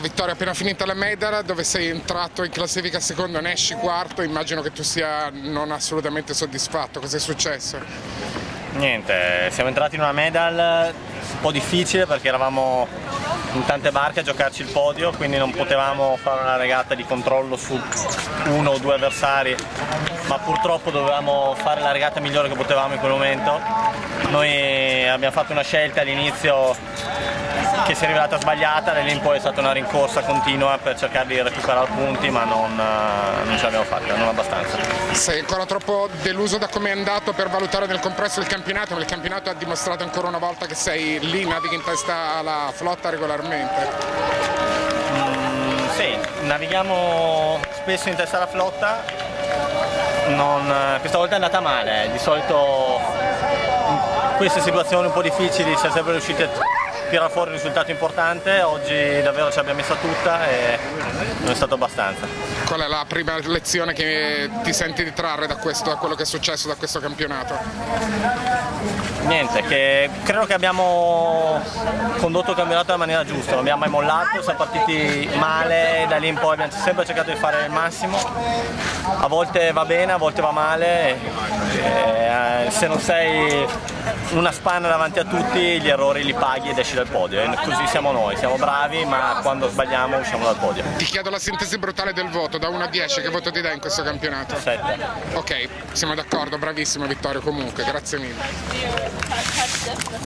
La vittoria appena finita la medal, dove sei entrato in classifica secondo, ne esci quarto, immagino che tu sia non assolutamente soddisfatto. Cosa è successo? Niente, siamo entrati in una medal un po' difficile perché eravamo in tante barche a giocarci il podio, quindi non potevamo fare una regata di controllo su uno o due avversari, ma purtroppo dovevamo fare la regata migliore che potevamo in quel momento. Noi abbiamo fatto una scelta all'inizio che si è rivelata sbagliata, da lì in poi è stata una rincorsa continua per cercare di recuperare punti ma non, eh, non ce l'abbiamo fatta, non abbastanza. Sei ancora troppo deluso da come è andato per valutare nel complesso il campionato, ma il campionato ha dimostrato ancora una volta che sei lì, navighi in testa alla flotta regolarmente. Mm, sì, navighiamo spesso in testa alla flotta, non, questa volta è andata male, di solito queste situazioni un po' difficili siamo sempre riusciti a tirare fuori un risultato importante, oggi davvero ce l'abbiamo messa tutta e non è stato abbastanza. Qual è la prima lezione che ti senti di trarre da, questo, da quello che è successo da questo campionato? Niente, che credo che abbiamo condotto il campionato in maniera giusta, non abbiamo mai mollato, siamo partiti male, da lì in poi abbiamo sempre cercato di fare il massimo, a volte va bene, a volte va male, e, eh, se non sei una spanna davanti a tutti gli errori li paghi ed esci dal podio, e così siamo noi, siamo bravi ma quando sbagliamo usciamo dal podio. Ti chiedo la sintesi brutale del voto, da 1 a 10 che voto ti dai in questo campionato? 7. Ok, siamo d'accordo, bravissimo Vittorio comunque, grazie mille.